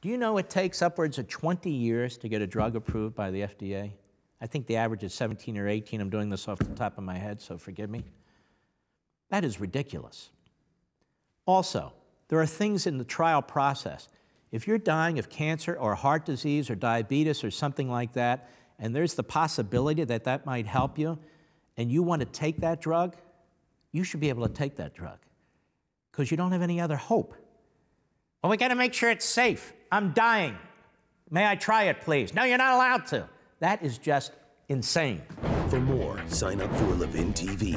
Do you know it takes upwards of 20 years to get a drug approved by the FDA? I think the average is 17 or 18. I'm doing this off the top of my head, so forgive me. That is ridiculous. Also, there are things in the trial process. If you're dying of cancer or heart disease or diabetes or something like that, and there's the possibility that that might help you, and you want to take that drug, you should be able to take that drug because you don't have any other hope. Well, we got to make sure it's safe. I'm dying. May I try it, please? No, you're not allowed to. That is just insane. For more, sign up for Levin TV.